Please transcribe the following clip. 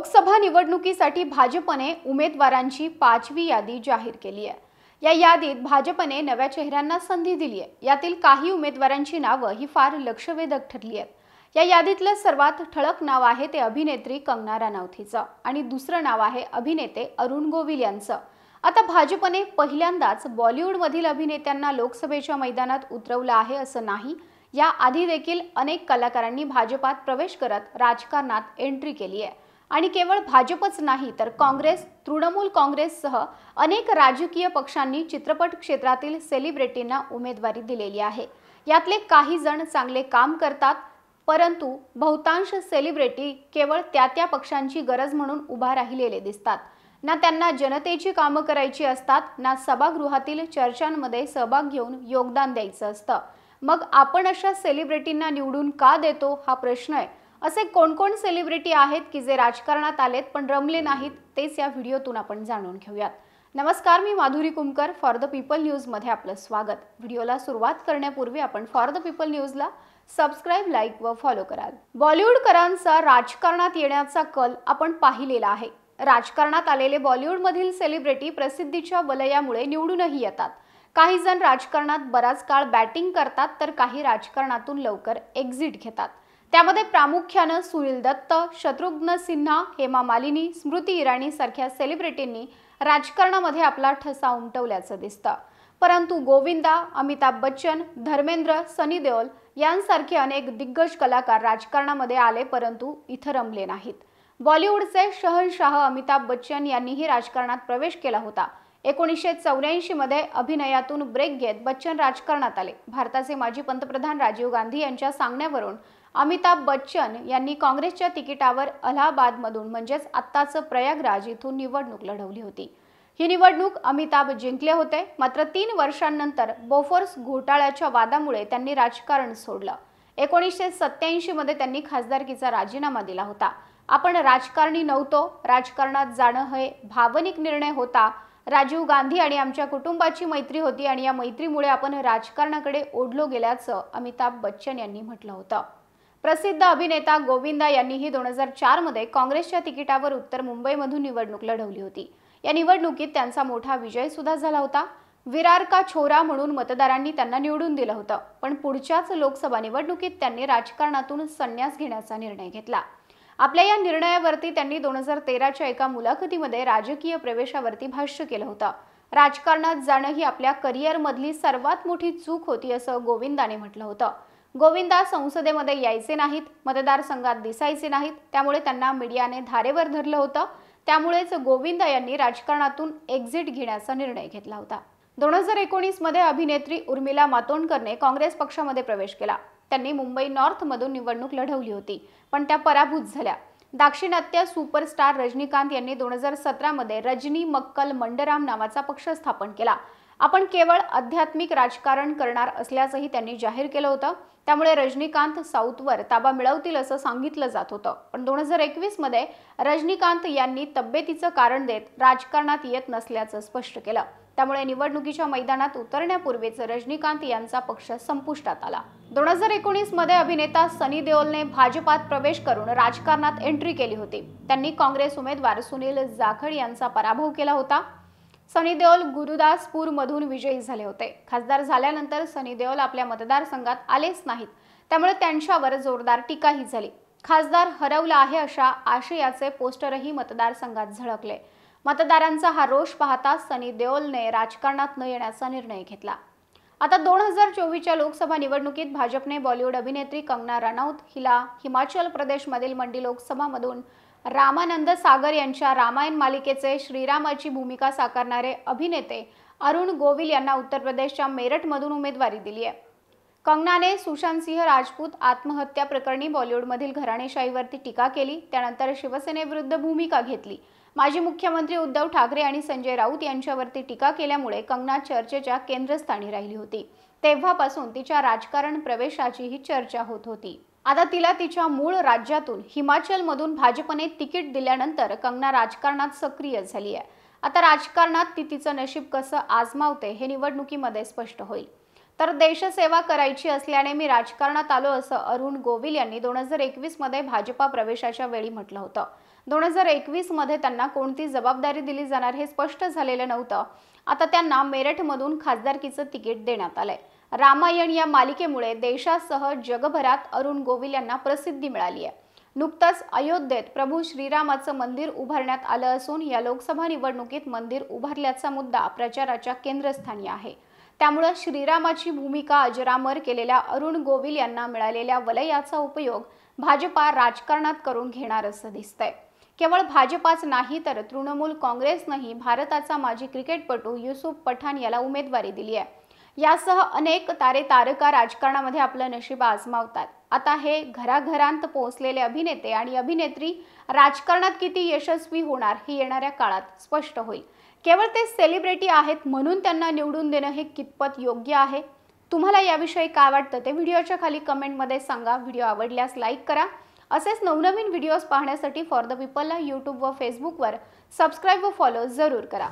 लोकसभा निवडणुकीसाठी भाजपने उमेदवारांची पाचवी यादी जाहीर केली आहे. या यादीत भाजपने नव्या चेहऱ्यांना संधी दिली आहे. यातील काही उमेदवारांची नावं ही फार लक्षवेधक ठरली आहेत. या यादीतलं सर्वात ठळक नाव आहे ते अभिनेत्री कंगना रानौतीचं आणि दुसरं नाव आहे अभिनेते अरुण गोविल यांचं. आता भाजपने पहिल्यांदाच बॉलिवूडमधील अभिनेत्यांना लोकसभेच्या मैदानात उतरवलं आहे असं नाही या आधी देखील अनेक कलाकारांनी भाजपात प्रवेश करत राजकारणात एंट्री केली आहे. आणि केवळ भाजपच नाही तर काँग्रेस तृणमूल काँग्रेससह अनेक राजकीय पक्षांनी चित्रपट क्षेत्रातील सेलिब्रिटींना उमेदवारी दिलेली आहे. यातले काही जण चांगले काम करतात परंतु बहुतांश सेलिब्रिटी केवळ त्या त्या पक्षांची गरज म्हणून उभा राहिलेले दिसतात. ना त्यांना जनतेची कामं करायची असतात ना सभागृहातील चर्चांमध्ये सहभाग घेऊन योगदान द्यायचं असतं. मग आपण अशा सेलिब्रिटींना निवडून का देतो हा प्रश्न आहे. असे कोणकोण सेलिब्रिटी आहेत की जे राजकारणात आलेत पण रमले नाहीत तेच या व्हिडिओतून आपण जाणून घेऊयात. नमस्कार मी Madhuri Kumkar for the people न्यूजमध्ये आपलं स्वागत. व्हिडिओला सुरुवात करण्यापूर्वी आपण फॉर द पीपल न्यूजला सबस्क्राईब लाईक व फॉलो कराल. बॉलिवूडकरांचा राजकारणात येण्याचा कल आपण पाहिलेला आहे. राजकारणात आलेले बॉलिवूडमधील सेलिब्रिटी प्रसिद्धीच्या वलयामुळे निवडूनही येतात. काही जण राजकारणात बराच काळ बॅटिंग करतात तर काही राजकारणातून लवकर एक्झिट घेतात. त्यामध्ये प्रामुख्यानं सुनील दत्त शत्रुघ्न सिन्हा हेमा मालिनी स्मृती इराणी सारख्या सेलिब्रिटींनी राजकारणामध्ये आपला ठसा उमटवल्याचं दिसतं. परंतु गोविंदा अमिताभ बच्चन धर्मेंद्र सनी देओल यांसारखे अनेक दिग्गज कलाकार राजकारणामध्ये आले परंतु इथं रमले नाहीत. बॉलिवूडचे शहनशाह अमिताभ बच्चन यांनीही राजकारणात प्रवेश केला होता. एकोणीसशे चौऱ्याऐंशी मध्ये अभिनयातून ब्रेक घेत बच्चन राजकारणात आले. भारताचे माजी पंतप्रधान राजीव गांधी यांच्या सांगण्यावरून अमिताभ बच्चन यांनी काँग्रेसच्या तिकिटावर अलाहाबादमधून म्हणजेच आत्ताचं प्रयागराज इथून निवडणूक लढवली होती. ही निवडणूक अमिताभ जिंकले होते. मात्र तीन वर्षांनंतर बोफोर्स घोटाळ्याच्या वादामुळे त्यांनी राजकारण सोडलं. एकोणीसशे सत्याऐंशी मध्ये त्यांनी खासदारकीचा राजीनामा दिला होता. आपण राजकारणी नव्हतो. राजकारणात जाणं हे भावनिक निर्णय होता. राजीव गांधी आणि आमच्या कुटुंबाची मैत्री होती आणि या मैत्रीमुळे आपण राजकारणाकडे ओढलो गेल्याचं अमिताभ बच्चन यांनी म्हटलं होतं. प्रसिद्ध अभिनेता गोविंदा यांनीही दोन हजार चारमध्ये काँग्रेसच्या तिकिटावर उत्तर मुंबईमधून निवडणूक लढवली होती. या निवडणुकीत त्यांचा मोठा विजय सुद्धा झाला होता. विरार का छोरा म्हणून मतदारांनी त्यांना निवडून दिलं होतं पण पुढच्याच लोकसभा निवडणुकीत त्यांनी राजकारणातून संन्यास घेण्याचा निर्णय घेतला. आपल्या या निर्णयावरती त्यांनी दोन हजार तेराच्या एका मुलाखतीमध्ये राजकीय प्रवेशावरती भाष्य केलं होतं. राजकारणात जाणं ही आपल्या करिअरमधली सर्वात मोठी चूक होती असं गोविंदाने म्हटलं होतं. गोविंदा संसदेमध्ये यायचे नाहीत मतदारसंघात दिसायचे नाहीत त्यामुळे त्यांना मीडियाने धारेवर धरलं होतं. त्यामुळेच गोविंदा यांनी राजकारणातून एक्झिट घेण्याचा निर्णय घेतला होता. दोन हजार एकोणीसमध्ये अभिनेत्री उर्मिला मातोंडकरने काँग्रेस पक्षामध्ये प्रवेश केला. त्यांनी मुंबई नॉर्थमधून निवडणूक लढवली होती पण त्या पराभूत झाल्या. दाक्षिणात्य सुपरस्टार रजनीकांत यांनी दोन हजार सतरामध्ये रजनी मक्कल मंडराम नावाचा पक्ष स्थापन केला. आपण केवळ आध्यात्मिक राजकारण करणार असल्याचंही त्यांनी जाहीर केलं होतं. त्यामुळे रजनीकांत साऊथवर ताबा मिळवतील असं सांगितलं जात होतं. पण दोन हजार एकवीसमध्ये रजनीकांत यांनी तब्येतीचं कारण देत राजकारणात येत नसल्याचं स्पष्ट केलं. त्यामुळे निवडणुकीच्या मैदानात उतरण्यापूर्वीच रजनीकांत यांचा पक्ष संपुष्टात आला. दोन हजार एकोणीसमध्ये अभिनेता सनी देओलने भाजपात प्रवेश करून राजकारणात एंट्री केली होती. त्यांनी काँग्रेस उमेदवार सुनील जाखड यांचा पराभव केला होता. सनी देओल गुरुदासपूरमधून विजयी झाले होते. खासदार झाल्यानंतर सनी देओल आपल्या मतदारसंघात आलेच नाहीत. त्यामुळे त्यांच्यावर जोरदार टीकाही झाली. खासदार हरवला आहे अशा आशयाचे पोस्टरही मतदारसंघात झळकले. मतदारांचा हा रोष पाहता सनी देओलने राजकारणात न येण्याचा निर्णय घेतला. आता दोन हजार चोवीसच्या लोकसभा निवडणुकीत भाजपने बॉलिवूड अभिनेत्री कंगना रनौत हिला हिमाचल प्रदेशमधील मंडी लोकसभामधून रामानंद सागर यांच्या रामायण मालिकेचे श्रीरामाची भूमिका साकारणारे अभिनेते अरुण गोविल यांना उत्तर प्रदेशच्या मेरठमधून उमेदवारी दिली आहे. कंगनाने सुशांत सिंह राजपूत आत्महत्या प्रकरणी बॉलिवूडमधील घराणेशाहीवरती टीका केली. त्यानंतर शिवसेनेविरुद्ध भूमिका घेतली. माजी मुख्यमंत्री उद्धव ठाकरे आणि संजय राऊत यांच्यावरती टीका केल्यामुळे कंगना चर्चेच्या केंद्रस्थानी राहिली होती. तेव्हापासून तिच्या राजकारण प्रवेशाचीही चर्चा होत होती. आता तिला तिच्या मूळ राज्यातून हिमाचलमधून भाजपने तिकीट दिल्यानंतर कंगना राजकारणात सक्रिय झाली आहे. आता राजकारणात ती तिचं नशीब कसं आजमावते हे निवडणुकीमध्ये स्पष्ट होईल. तर देशसेवा करायची असल्याने मी राजकारणात आलो असं अरुण गोविल यांनी दोन हजार एकवीसमध्ये भाजपा प्रवेशाच्या वेळी म्हटलं होतं. दोन हजार एकवीसमध्ये त्यांना कोणती जबाबदारी दिली जाणार हे स्पष्ट झालेलं नव्हतं. आता त्यांना मेरठमधून खासदारकीचं तिकीट देण्यात आलंय. रामायण या मालिकेमुळे देशासह जगभरात अरुण गोविल यांना प्रसिद्धी मिळाली आहे. नुकतंच अयोध्येत प्रभू श्रीरामाचं मंदिर उभारण्यात आलं असून या लोकसभा निवडणुकीत मंदिर उभारल्याचा मुद्दा प्रचाराच्या केंद्रस्थानी आहे. त्यामुळं श्रीरामाची भूमिका अजरामर केलेल्या अरुण गोविल यांना मिळालेल्या वलयाचा उपयोग भाजपा राजकारणात करून घेणार असं दिसतंय. केवळ भाजपाच नाही तर तृणमूल काँग्रेसनंही भारताचा माजी क्रिकेटपटू युसुफ पठाण याला उमेदवारी दिली आहे. यासह अनेक तारे तारका राजकारणामध्ये आपलं नशीब आजमावतात. आता हे घराघरांत पोहोचलेले अभिनेते आणि अभिनेत्री राजकारणात किती यशस्वी होणार हे येणाऱ्या काळात स्पष्ट होईल. केवळ ते सेलिब्रिटी आहेत म्हणून त्यांना निवडून देणं हे कितपत योग्य आहे? तुम्हाला याविषयी काय वाटतं ते व्हिडिओच्या खाली कमेंटमध्ये सांगा. व्हिडिओ आवडल्यास लाईक करा. असेच नवनवीन व्हिडिओज पाहण्यासाठी फॉर द पीपलला यूट्यूब व फेसबुकवर सबस्क्राईब व फॉलो जरूर करा.